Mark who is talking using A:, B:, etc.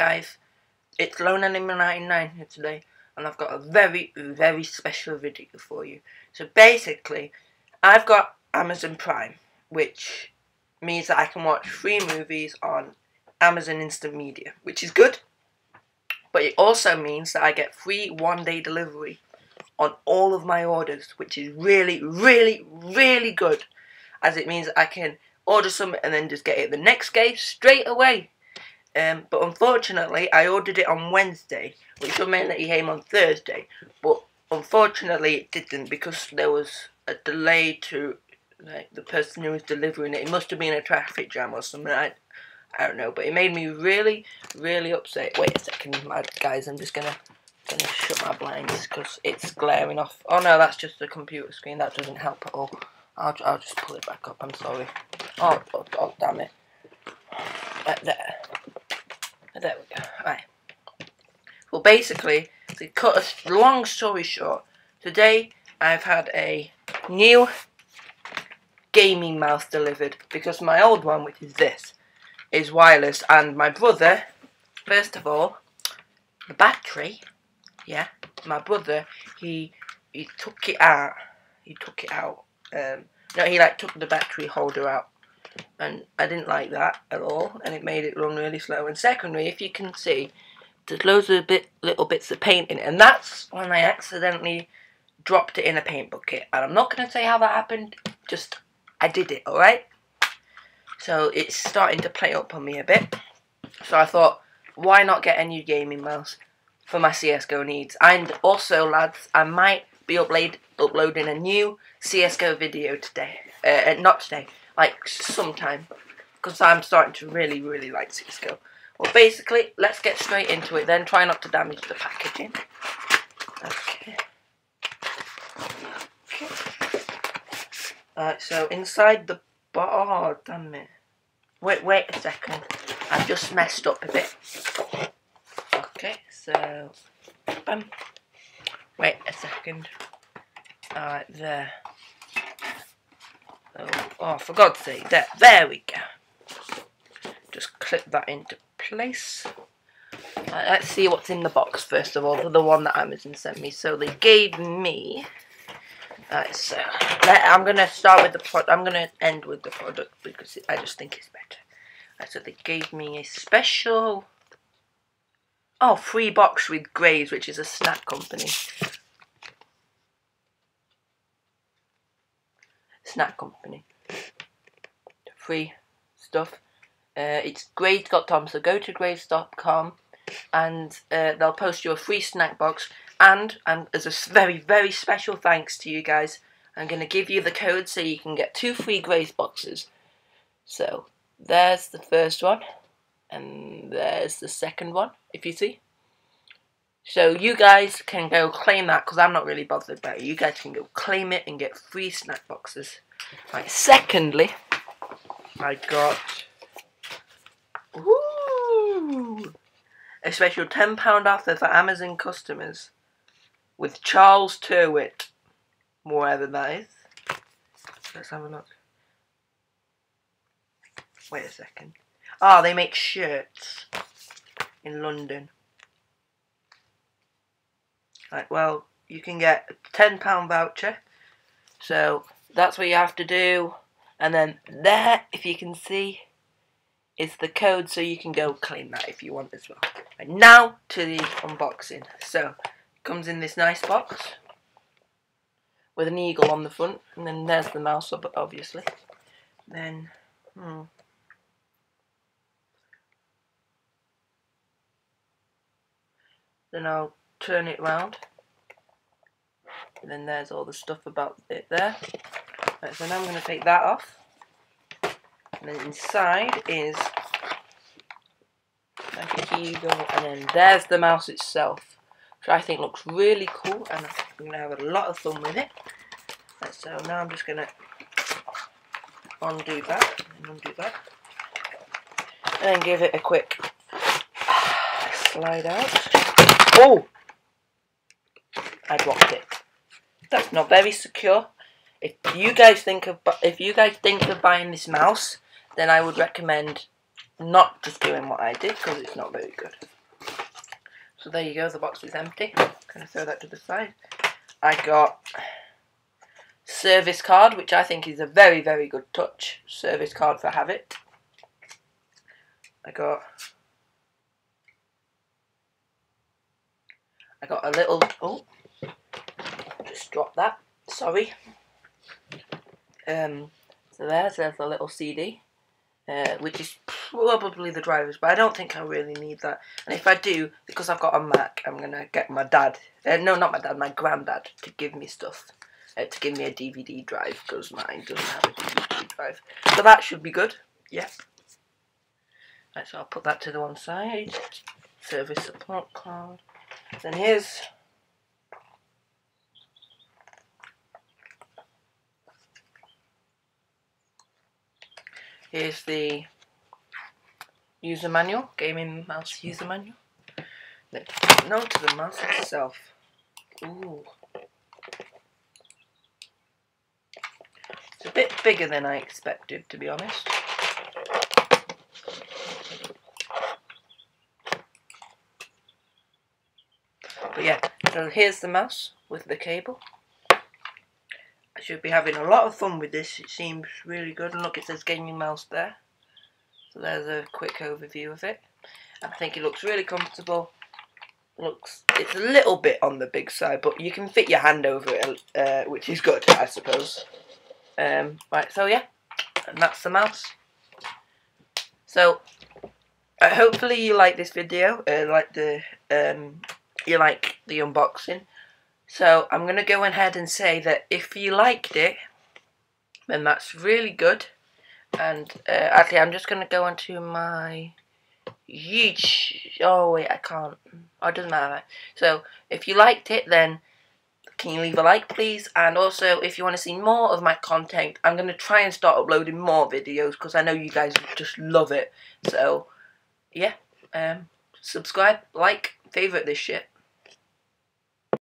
A: guys, it's Lone Enemy 99 here today, and I've got a very, very special video for you. So basically, I've got Amazon Prime, which means that I can watch free movies on Amazon Instant Media, which is good. But it also means that I get free one-day delivery on all of my orders, which is really, really, really good, as it means that I can order something and then just get it the next day straight away. Um, but unfortunately, I ordered it on Wednesday, which would mean that he came on Thursday. But unfortunately, it didn't because there was a delay to like the person who was delivering it. It must have been a traffic jam or something. I, I don't know, but it made me really, really upset. Wait a second, guys. I'm just gonna gonna shut my blinds because it's glaring off. Oh no, that's just the computer screen. That doesn't help at all. I'll, I'll just pull it back up. I'm sorry. Oh, oh, oh damn it. Right there. There we go. Right. Well, basically, to cut a long story short, today I've had a new gaming mouse delivered because my old one, which is this, is wireless. And my brother, first of all, the battery, yeah, my brother, he he took it out. He took it out. Um, no, he like took the battery holder out and I didn't like that at all and it made it run really slow. And secondly if you can see there's loads of bit little bits of paint in it and that's when I accidentally dropped it in a paint bucket. And I'm not going to say how that happened just I did it alright? So it's starting to play up on me a bit. So I thought why not get a new gaming mouse for my CSGO needs? And also lads I might be upload uploading a new CSGO video today uh, not today like sometime because I'm starting to really really like Six CSGO. Well basically let's get straight into it then try not to damage the packaging. Okay. okay. Alright so inside the bar oh damn it. Wait wait a second. I've just messed up a bit. Okay so bam. Wait a second. Alright there. Oh, oh, for God's sake, there, there we go. Just clip that into place. Let's see what's in the box first of all, the one that Amazon sent me. So they gave me. Alright, so let, I'm gonna start with the product. I'm gonna end with the product because I just think it's better. Right, so they gave me a special. Oh, free box with Graze, which is a snack company. Snack company. Free stuff. Uh, it's graze.com, so go to graze.com and uh, they'll post you a free snack box. And as a very, very special thanks to you guys, I'm going to give you the code so you can get two free Graze boxes. So, there's the first one, and there's the second one, if you see. So you guys can go claim that because I'm not really bothered about it. You guys can go claim it and get free snack boxes. Right, secondly, I got ooh, a special £10 offer for Amazon customers with Charles Tyrwhitt, wherever that is. Let's have a look. Wait a second. Ah, oh, they make shirts in London. Right, well, you can get a £10 voucher. So that's what you have to do. And then there, if you can see, is the code so you can go claim that if you want as well. And now to the unboxing. So, it comes in this nice box with an eagle on the front. And then there's the mouse, obviously. Then, hmm. Then I'll turn it round. And then there's all the stuff about it there. Right, so now I'm going to take that off. And then inside is like a keyboard, and then there's the mouse itself, which I think looks really cool, and I'm going to have a lot of fun with it. Right, so now I'm just going to undo that, and undo that, and then give it a quick slide out. Oh! I dropped it. That's not very secure. If you guys think of if you guys think of buying this mouse, then I would recommend not just doing what I did because it's not very good. So there you go, the box is empty. Gonna throw that to the side. I got service card, which I think is a very, very good touch. Service card for Havit. I got I got a little oh drop that. Sorry. Um so there's, there's a little CD. Uh, which is probably the drivers, but I don't think I really need that. And if I do, because I've got a Mac, I'm going to get my dad, uh, no, not my dad, my granddad, to give me stuff, uh, to give me a DVD drive, because mine doesn't have a DVD drive. So that should be good, yep. Right, so I'll put that to the one side. Service support card. Then here's Here's the user manual, gaming mouse user manual. No to the mouse itself. Ooh. It's a bit bigger than I expected, to be honest. But yeah, so here's the mouse with the cable. Should be having a lot of fun with this. It seems really good. And look, it says gaming mouse there. So there's a quick overview of it. I think it looks really comfortable. Looks, it's a little bit on the big side, but you can fit your hand over it, uh, which is good, I suppose. Um, right, so yeah, and that's the mouse. So, uh, hopefully you like this video, uh, like the, um, you like the unboxing. So I'm going to go ahead and say that if you liked it, then that's really good. And uh, actually, I'm just going to go onto my YouTube. Oh, wait, I can't. Oh, it doesn't matter. So if you liked it, then can you leave a like, please? And also, if you want to see more of my content, I'm going to try and start uploading more videos because I know you guys just love it. So, yeah. Um, subscribe, like, favourite this shit.